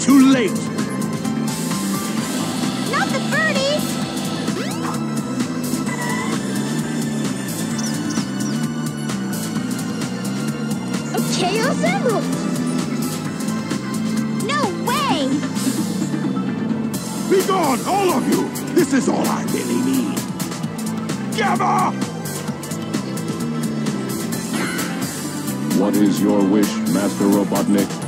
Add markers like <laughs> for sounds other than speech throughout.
too late. Not the birdies! Okay, assemble. No way! Be gone, all of you! This is all I really need. Gather! What is your wish, Master Robotnik?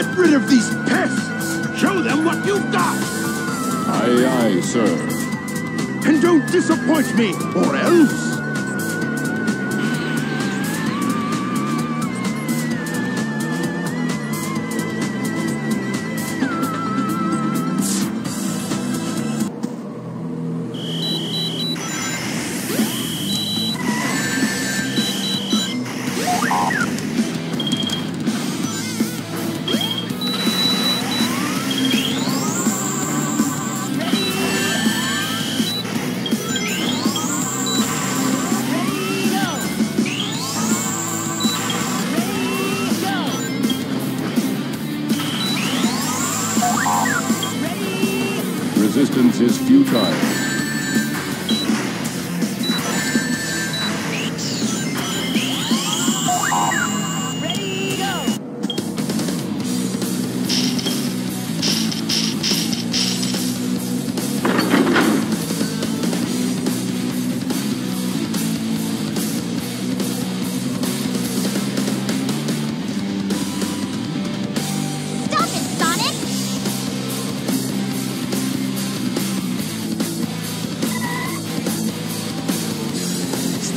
Get rid of these pests! Show them what you've got! Aye, aye, sir. And don't disappoint me, or else! Resistance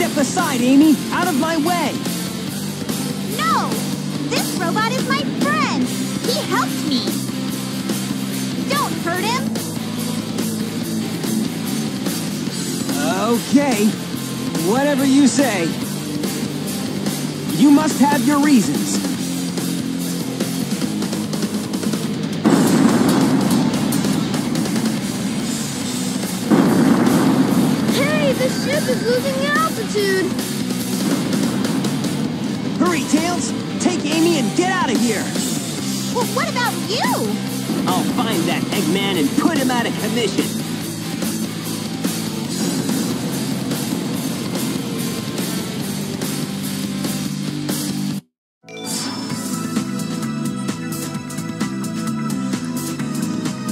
Step aside, Amy! Out of my way! No! This robot is my friend! He helped me! Don't hurt him! Okay. Whatever you say. You must have your reasons. Hey, the ship is losing altitude! Hurry, Tails! Take Amy and get out of here! Well, what about you? I'll find that Eggman and put him out of commission.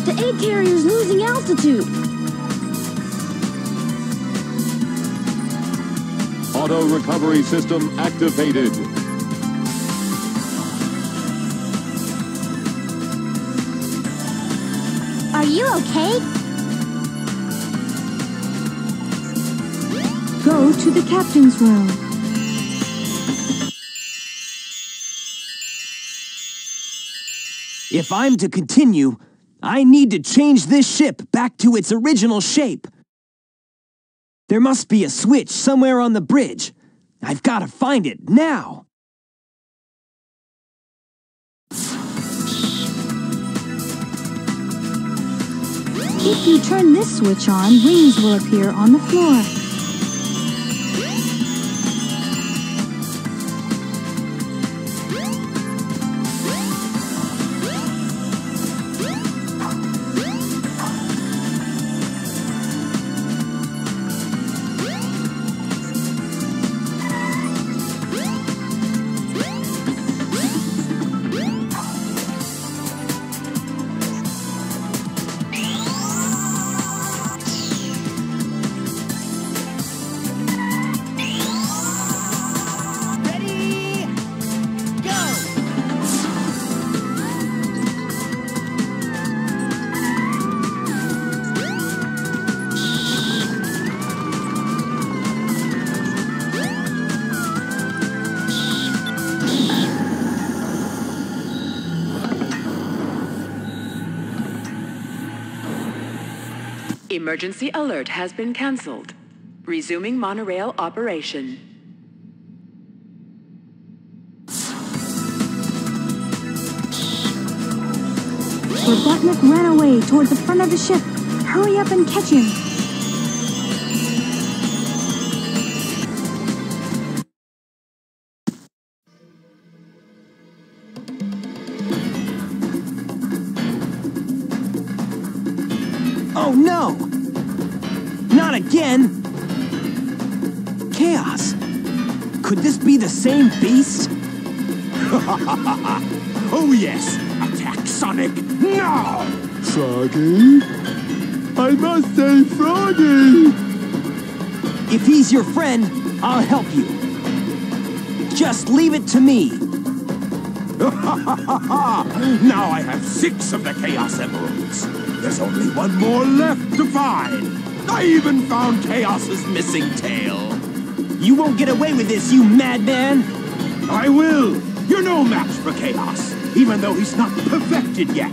The egg carrier's losing altitude! Auto recovery system activated. Are you okay? Go to the captain's room. If I'm to continue, I need to change this ship back to its original shape. There must be a switch somewhere on the bridge. I've got to find it now. If you turn this switch on, rings will appear on the floor. Emergency alert has been cancelled. Resuming monorail operation. Robotnik ran away toward the front of the ship. Hurry up and catch him. Beast? <laughs> Oh yes! Attack Sonic now! Froggy? I must say Froggy! If he's your friend, I'll help you. Just leave it to me. <laughs> now I have six of the Chaos Emeralds. There's only one more left to find. I even found Chaos's missing tail. You won't get away with this, you madman! I will. You're no match for Chaos, even though he's not perfected yet.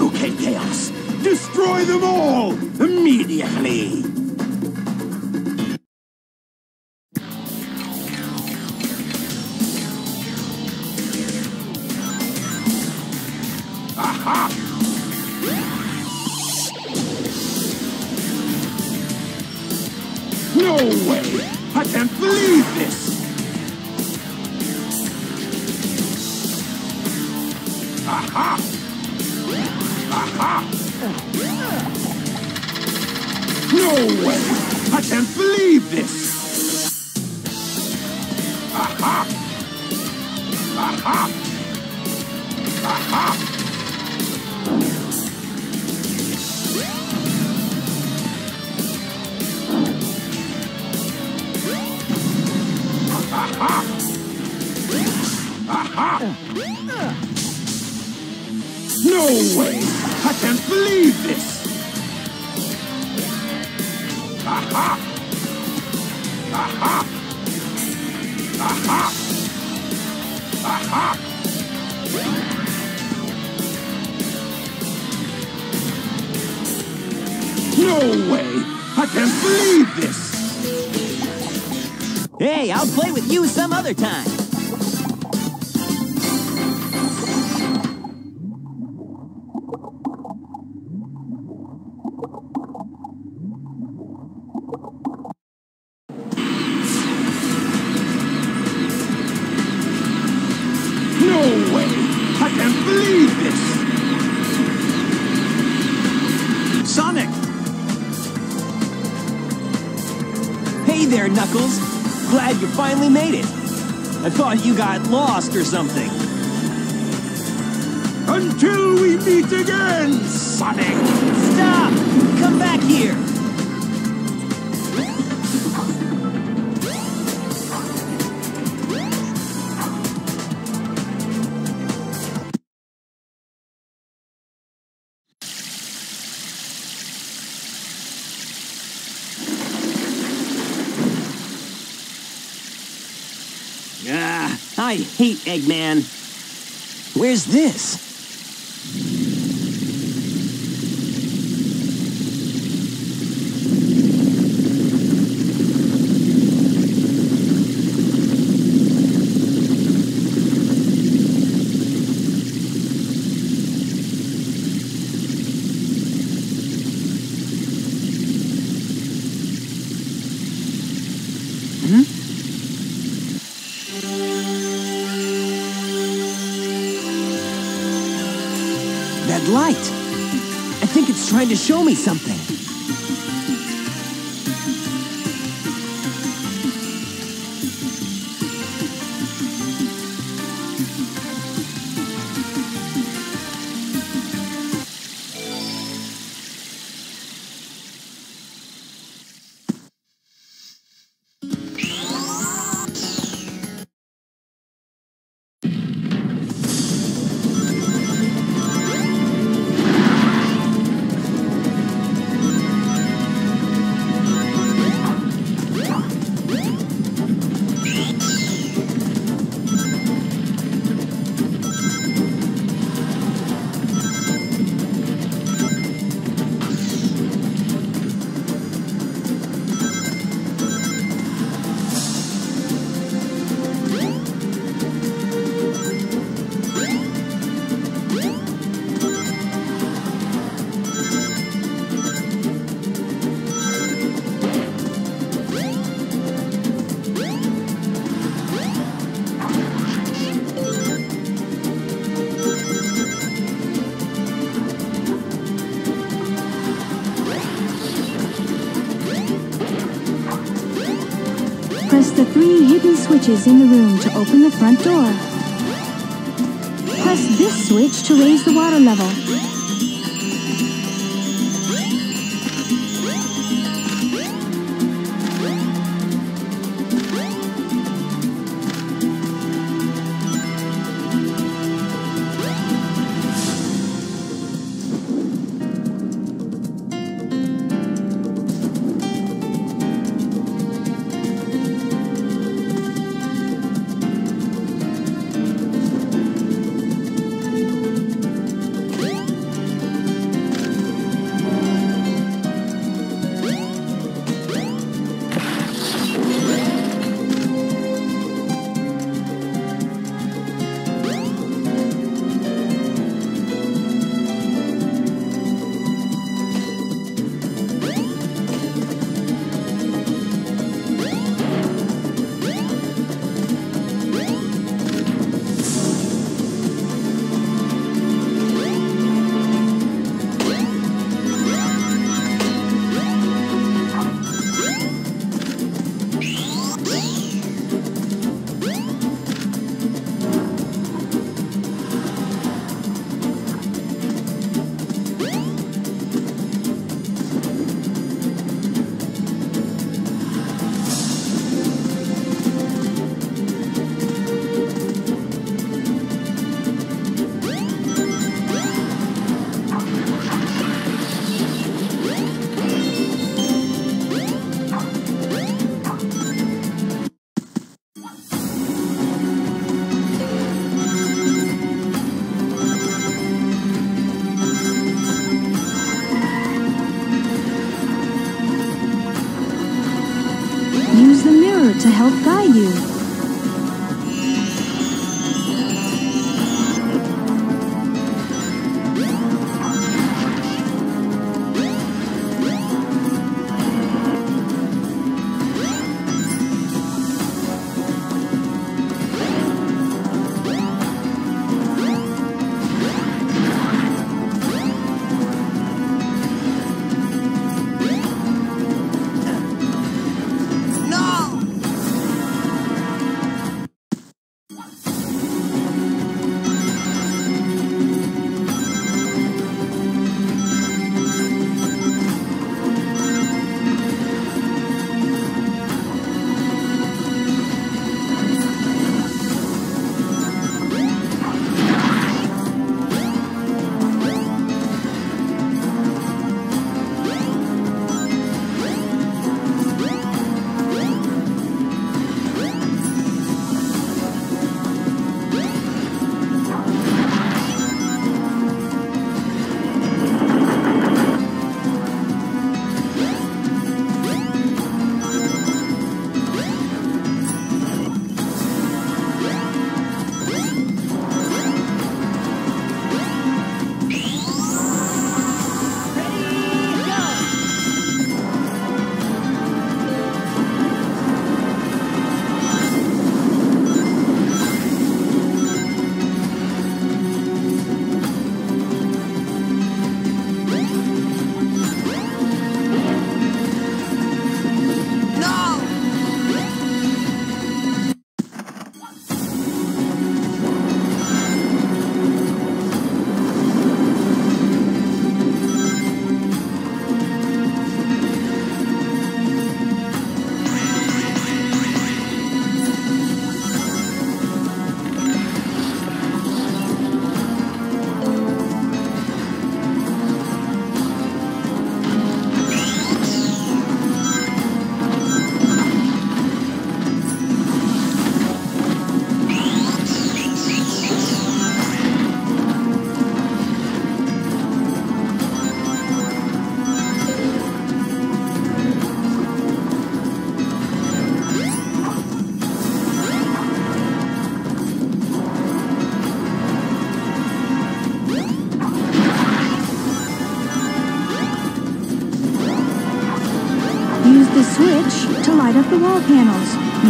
Okay, Chaos. Destroy them all immediately. Aha! No way! I can't believe this! No way! I can't believe this! Aha! Aha! Aha! Aha! Aha! No way! I can't believe this! Aha! Aha! Aha! Aha! No way! I can't believe this! Hey, I'll play with you some other time. You finally made it. I thought you got lost or something. Until we meet again, Sonic! Stop! Come back here! I hate Eggman. Where's this? That light. I think it's trying to show me something. Press the three hidden switches in the room to open the front door. Press this switch to raise the water level.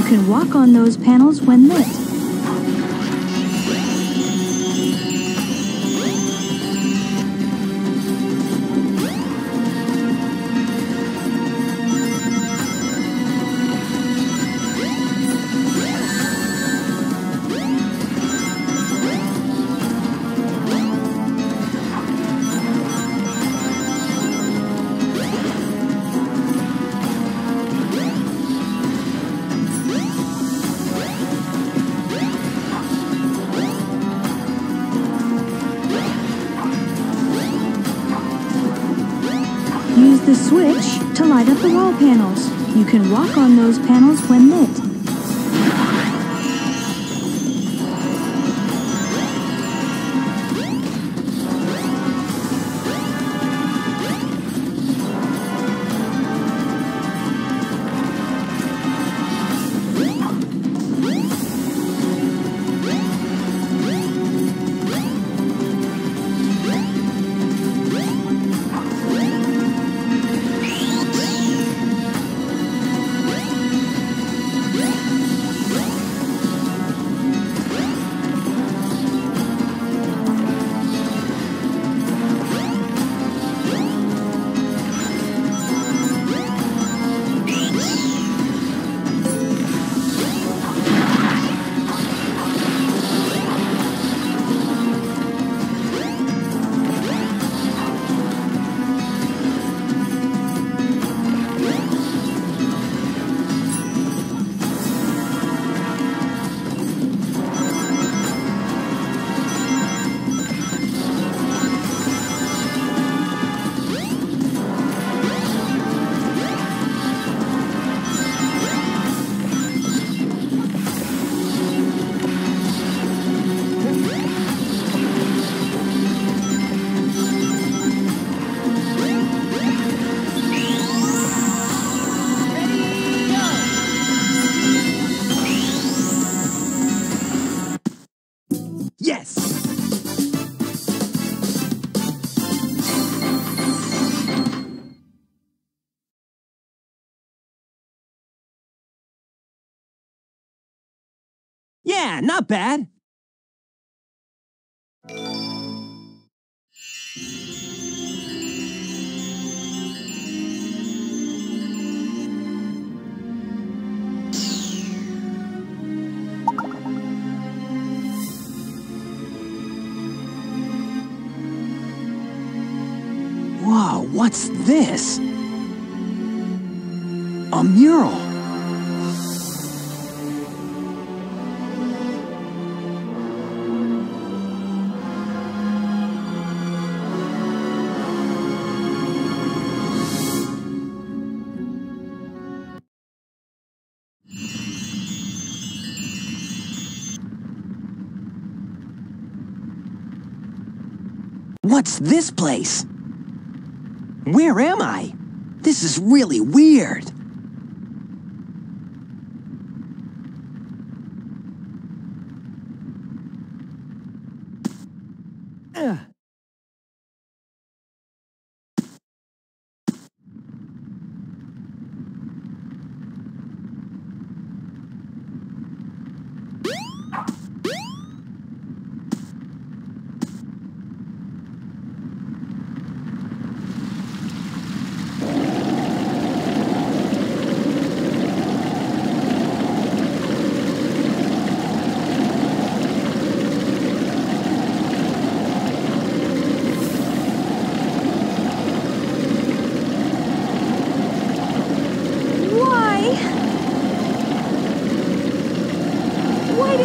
Can walk on those panels when lit. Panels. You can walk on those panels when lit. Yeah, not bad. Whoa, what's this? A mural. What's this place? Where am I? This is really weird.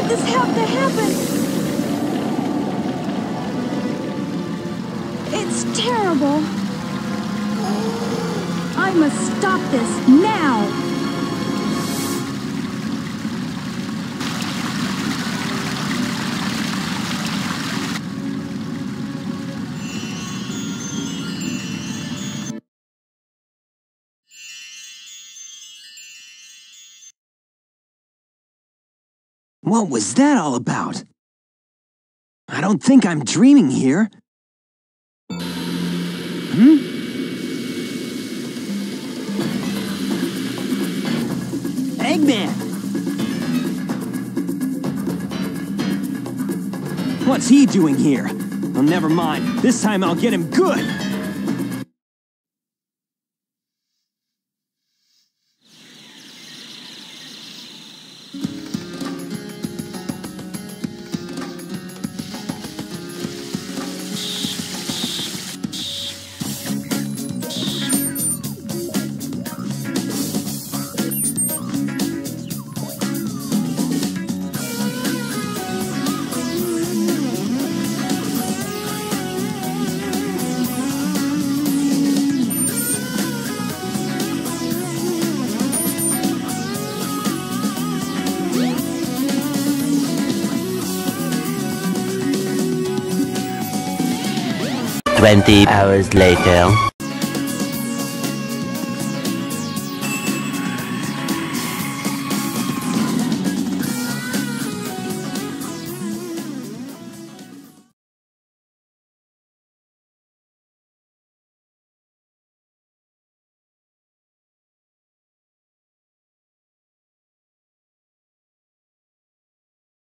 This have to happen? It's terrible. I must stop this now. What was that all about? I don't think I'm dreaming here. Hmm? Eggman! What's he doing here? Well, never mind. This time I'll get him good! 20 hours later.